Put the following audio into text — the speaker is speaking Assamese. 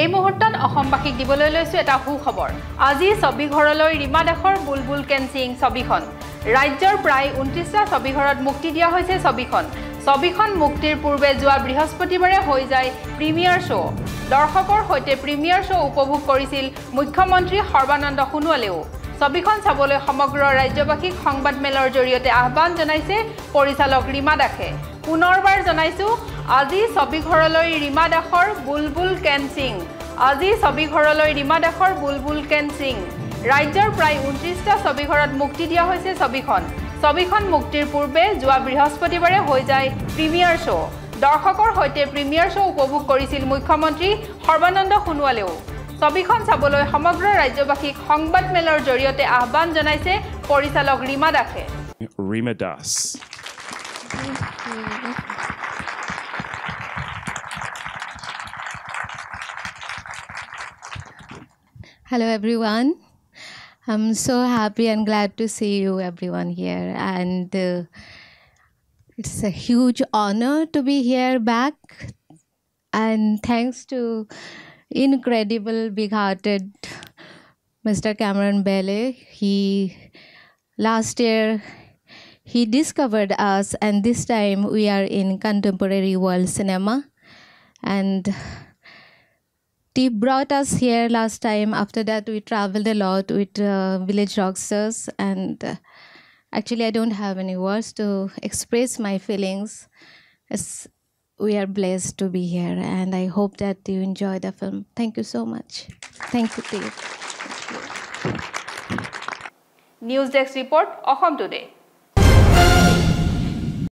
এই মুহূৰ্তত অসমবাসীক দিবলৈ লৈছোঁ এটা সুখবৰ। আজি ছবিঘৰলৈ ৰীমা দাসৰ বুলবুল কেনচিং ছবিখন। ৰাজ্যৰ প্ৰায় ঊনত্ৰিছটা ছবিঘৰত মুক্তি দিয়া হৈছে ছবিখন। ছবিখন মুক্তিৰ পূৰ্বে যোৱা বৃহস্পতিবাৰে হৈ যায় প্ৰিমিয়াৰ শ্ব' দৰ্শকৰ সৈতে প্ৰিমিয়াৰ শ্ব' উপভোগ কৰিছিল মুখ্যমন্ত্ৰী সৰ্বানন্দ সোণোৱালেও। ছবিখন চাবলৈ সমগ্ৰ ৰাজ্যবাসীক সংবাদমেলৰ জৰিয়তে আহ্বান জনাইছে পৰিচালক ৰীমা দাসে। পুনৰবাৰ জনাইছোঁ আজি ছবিঘৰলৈ ৰীমা দাসৰ বুলবুল কেন সিং। আজি ছবিঘৰলৈ ৰীমা দাসৰ বুলবুল কেন সিং। ৰাজ্যৰ প্ৰায় ঊনত্ৰিছটা ছবিঘৰত মুক্তি দিয়া হৈছে ছবিখন। ছবিখন মুক্তিৰ পূৰ্বে যোৱা বৃহস্পতিবাৰে হৈ যায় প্ৰিমিয়াৰ শ্ব' দৰ্শকৰ সৈতে প্ৰিমিয়াৰ শ্ব' উপভোগ কৰিছিল মুখ্যমন্ত্ৰী সৰ্বানন্দ সোণোৱালেও। ছবিখন চাবলৈ সমগ্ৰ ৰাজ্যবাসীক সংবাদমেলৰ জৰিয়তে আহ্বান জনাইছে পৰিচালক ৰীমা দাসে Rima Das. Hello, everyone. I'm so happy and glad to see you, everyone, here. And uh, it's a huge honor to be here back. And thanks to incredible, big hearted Mr. Cameron Bailey. He, last year, he discovered us, and this time we are in contemporary world cinema. And he brought us here last time. After that, we traveled a lot with uh, Village Rockstars, and uh, actually, I don't have any words to express my feelings. It's, we are blessed to be here, and I hope that you enjoy the film. Thank you so much. Thank you, Dave. News desk report Assam today